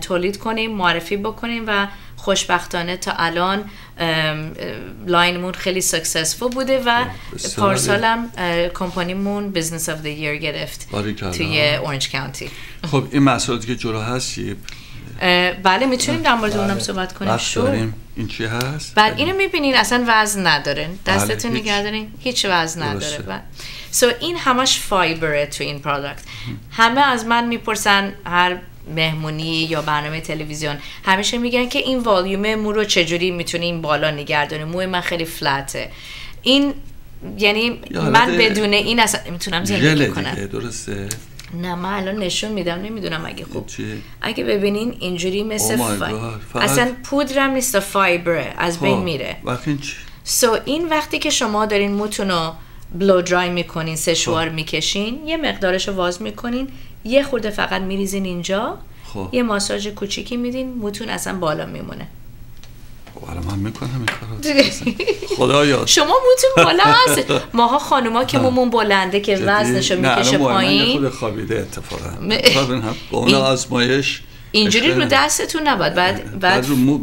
تولید کنیم معرفی بکنیم و خوشبختانه تا الان line مون خیلی successful بوده و پارسالم کمپانیمون business of the year گرفت توی اورنج کانتی خب این مسائلی که جلو هست بله می‌تونیم در مورد اونم بله. صحبت کنیم. sure. این چی هست؟ بعد اینو می‌بینین اصلا وزن نداره. دستتون بله. نگه دارین هیچ وزن نداره. بله. so این همش fiber ه تو این product همه از من می‌پرسن هر مهمونی یا برنامه تلویزیون. همیشه میگن که این والیوم مو رو چجوری می‌تونیم بالا نگردونیم موی من خیلی فلته این یعنی من بدون این اصلا می‌تونم زندگی کنم. درسته؟ نه من الان نشون میدم نمی‌دونم اگه خوب. اگه ببینین اینجوری مثل oh اصلا پودرم نیست فایبره از بین خب، میره سو so این وقتی که شما دارین موتونو بلو درای می‌کنین سشوار خب. می‌کشین یه مقدارش رو واز می‌کنین یه خورده فقط میریزین اینجا. خب. یه ماساژ کوچیکی میدین موتون اصلا بالا میمونه. خب من می‌کنم این خدایا. شما موتون بالا هست. ماها خانوما که مومون بلنده که وزنشو می‌کشه پایین. نه خوابیده اتفاقا. اون آزمایش اینجوری رو دستتون نباید. بعد بعد رو مو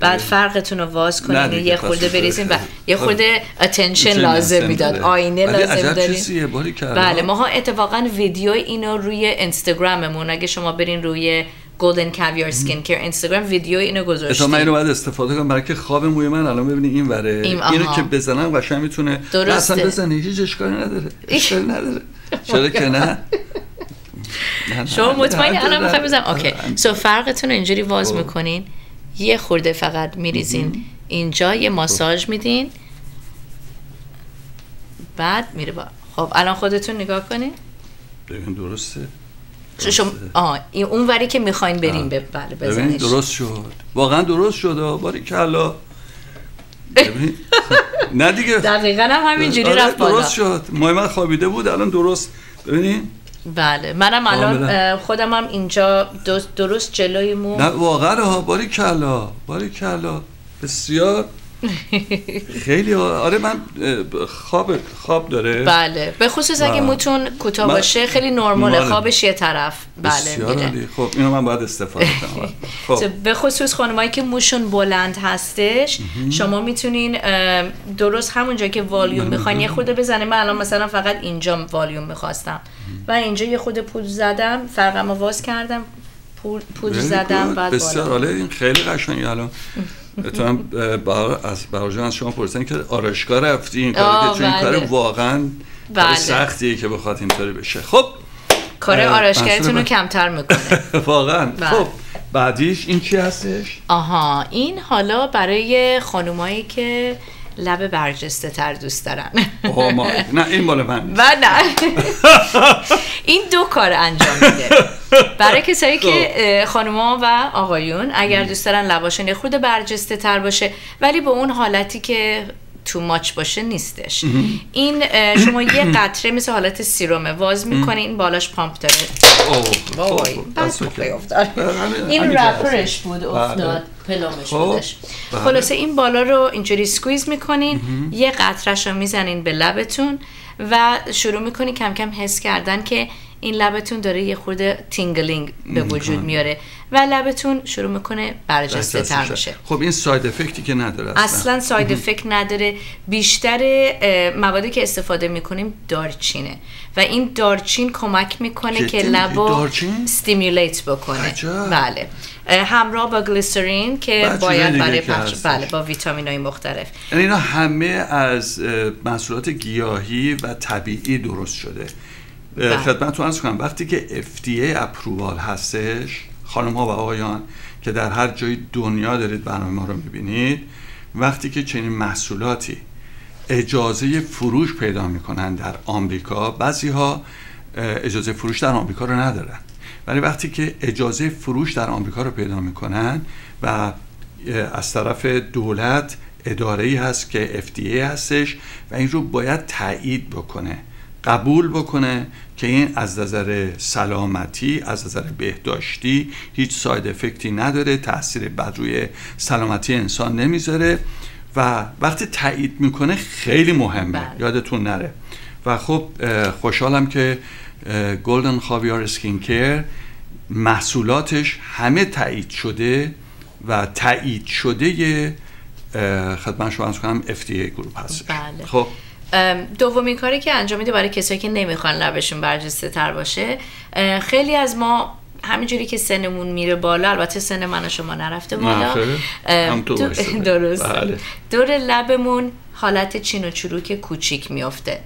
بعد فرقتون رو واز کنین یه خورده بریزین و یه خورده اتنشن لازم می‌داد. آینه لازم دارین. بله ماها اتفاقا ویدیو اینو روی اینستاگراممون اگه شما برین روی گلدن کاویار سکین کیر اینستاگرام ویدیو اینو گذاشتیم من اینو باید استفاده کنم برای که خواب موی من الان ببینی این وره. اینو که بزنم قشنگ می‌تونه اصلا بزنی هیچ اشکالی نداره. اشکالی نداره. چرا که نه؟ شما مطمئنی؟ الان می‌خوای بزنم اوکی. سو فرقتون رو اینجوری واز خب. می‌کنین. یه خورده فقط میریزین. اینجا یه ماساژ میدین. بعد میره با خب الان خودتون نگاه کنین. ببین درسته. شما آه این اون وری که می‌خواین بریم به بله بزنش. درست شد. واقعا درست شد باری کلا نه دیگه. دقیقا هم همینجوری آره، رفت درست شد. من خوابیده بود الان درست. ببینین. بله منم الان خودم هم اینجا درست جلوی مو نه واقعا ها باری کلا باری کلا. بسیار. خیلی آره من خواب خواب داره. بله. به خصوص اگه موتون کوتاه باشه خیلی نرماله. خوابش یه طرف. بله میره خب اینو من باید استفاده کنم. خب. به خصوص خانمایی که موشون بلند هستش شما می‌تونین درست همونجا که والیوم می‌خواین یه خورده بزنه من الان مثلا فقط اینجا والیوم می‌خواستم. و اینجا یه خود پود زدم. فرقم واز کردم. پود زدم بعد بسیار این خیلی قشنگه الان. تو هم از برای از شما پرسیدن که آرایشگاه رفتی این کاری که چون این کار بله. واقعا بله. سختیه که بخواد اینطوری بشه خب کار آرایشگرتون رو کمتر می‌کنه واقعا بله. خب بعدیش این چی هستش آها این حالا برای خانومایی که لب برجسته تر دوست دارن. نه این مال من و نه. این دو کار انجام میده. برای کسایی که خب. خانوما و آقایون اگر دوست دارن لباشون یه خورده برجسته تر باشه ولی به اون حالتی که too much باشه نیستش. این شما یه قطره مثل حالت serum ه واز می‌کنین بالاش pump داره. این wrapper ش بود بله. افتاد پلمپش خب. بودش. بله. خلاصه این بالا رو اینجوری squeeze می‌کنین یه قطرش رو می‌زنین به لبتون و شروع می‌کنی کم کم حس کردن که این لبتون داره یه خورده tingling به وجود میاره و لبتون شروع می‌کنه برجسته تر بشه خب این side effect ی که نداره اصلا, اصلا side effect نداره. بیشتر موادی که استفاده می‌کنیم دارچینه. و این دارچین کمک می‌کنه که لبو stimulate بکنه. بله. همراه با گلیسرین که باید برای پخش بله با ویتامین های مختلف. یعنی اینا همه از محصولات گیاهی و طبیعی درست شده. خدمتتون ارز کنم. وقتی که FDA اپرووال هستش خانم ها و آقایان که در هر جای دنیا دارید برنامه ما رو می‌بینید وقتی که چنین محصولاتی اجازه فروش پیدا می‌کنن در آمریکا بعضی ها اجازه فروش در آمریکا رو ندارن. ولی وقتی که اجازه فروش در آمریکا رو پیدا می‌کنن و از طرف دولت اداره ای هست که FDA هستش و این رو باید تایید بکنه. قبول بکنه که این از نظر سلامتی از نظر بهداشتی هیچ ساید افکتی نداره تاثیر بد روی سلامتی انسان نمی‌ذاره و وقتی تایید می‌کنه خیلی مهمه بله. یادتون نره و خب خوشحالم که گلدن خاویار سکین کیر محصولاتش همه تایید شده و تایید شده خدمت شما از کنم FDA گروپ هست بله. خب دومین کاری که انجام میده برای کسایی که نمی‌خوان لبشون برجسته تر باشه خیلی از ما همینجوری که سنمون میره بالا البته سن من و شما نرفته بالا درست. بله. دور لبمون حالت چین و چروک کوچیک میفته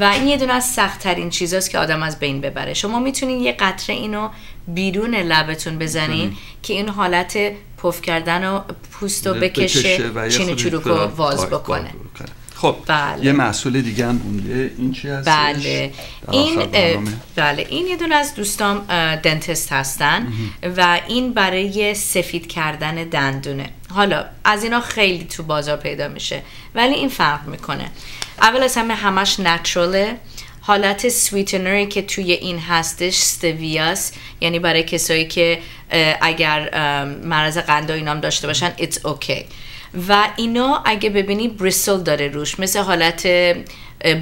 و این یه دونه از سخت ترین چیزاست که آدم از بین ببره. شما می‌تونین یه قطره اینو بیرون لبتون بزنین که این حالت پف کردن و پوست رو بکشه, چین و چروک رو واز بکنه. خب بله. یه محصول دیگه هم مونده این چی هستش؟ بله. این بله. این یه دونه از دوستام دنتست هستن و این برای سفید کردن دندونه. حالا از اینا خیلی تو بازار پیدا میشه ولی این فرق می‌کنه. اول از همه همش natural ه حالت sweetener ی که توی این هستش ستویاس یعنی برای کسایی که اگر مرض قند و اینام داشته باشن it's okay. و اینا اگه ببینی bristle داره روش مثل حالت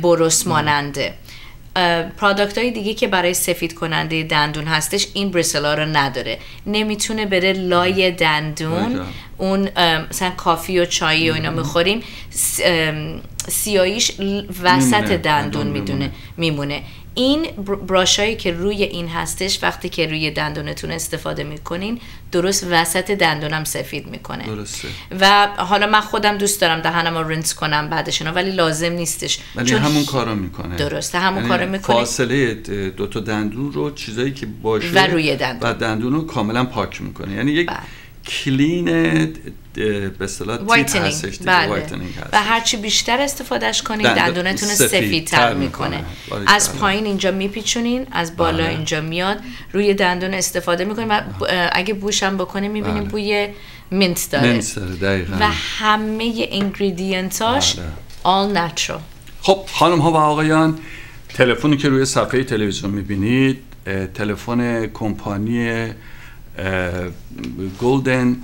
brush ماننده. product های دیگه که برای سفید کننده دندون هستش این bristle ها رو نداره. نمی‌تونه بره لای دندون اون مثلا کافی و چایی و اینا می‌خوریم سیاییش وسط دندون می‌دونه. میمونه. این براشایی که روی این هستش وقتی که روی دندونتون استفاده می‌کنین درست وسط دندونم سفید می‌کنه. درسته. و حالا من خودم دوست دارم دهنم رو رنس کنم بعدش ولی لازم نیستش. ولی چون همون کارو می‌کنه. درسته همون یعنی کارو می‌کنه. فاصله دو تا دندون رو چیزایی که باشه و روی دندون. و دندون رو کاملا پاک می‌کنه. یعنی یک بله. کلین به اصطلاح هستش بله. و هرچی بیشتر استفادهش کنید دندونتون سفیدتر می‌کنه. از پایین اینجا میپیچونین از بالا بله. اینجا میاد روی دندون استفاده می‌کنین و اگه بوشم بکنه می‌بینیم بله. بوی منت داره. و همه انگریدینتاش all natural. خب خانم ها و آقایان تلفنی که روی صفحه تلویزیون می‌بینید تلفن کمپانی گلدن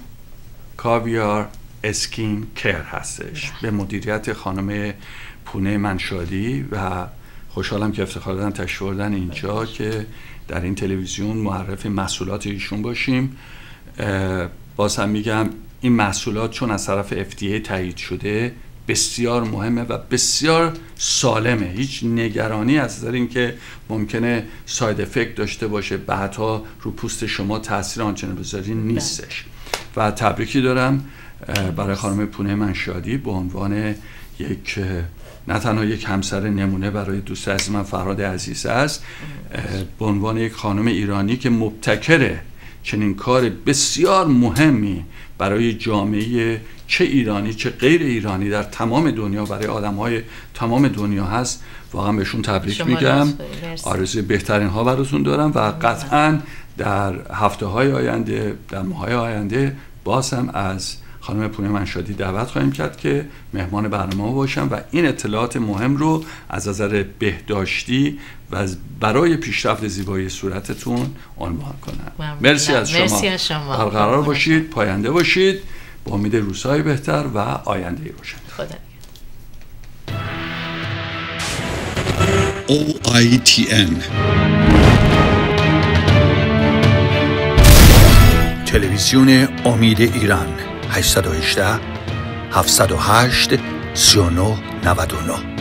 کاویار اسکین کر هستش. به مدیریت خانم پونه منشادی و خوشحالم که افتخار دادن تشریف اینجا که در این تلویزیون معرف محصولات ایشون باشیم. باز هم میگم این محصولات چون از طرف FDA تایید شده بسیار مهمه و بسیار سالمه. هیچ نگرانی از نظر اینکه ممکنه ساید افکت داشته باشه بعدها رو پوست شما تاثیر آنچنان بذاری نیستش. و تبریکی دارم برای خانم پونه منشادی به عنوان یک نه تنها یک همسر نمونه برای دوست از من فراد عزیز است به عنوان یک خانم ایرانی که مبتکره چنین کار بسیار مهمی برای جامعه چه ایرانی چه غیر ایرانی در تمام دنیا برای آدم های تمام دنیا هست. واقعا بهشون تبریک میگم. آرزوی بهترین ها براتون دارم و قطعا در هفته های آینده در ماه های آینده باز هم از خانم پونه منشادی دعوت خواهیم کرد که مهمان برنامه باشم و این اطلاعات مهم رو از نظر بهداشتی و برای پیشرفت زیبایی صورتتون عنوان کنم. مرسی از شما, مرسی از شما. برقرار باشید پاینده باشید. با امید روزهای بهتر و آینده روشن. خدا OITN تلویزیون امید ایران 818 708 39 99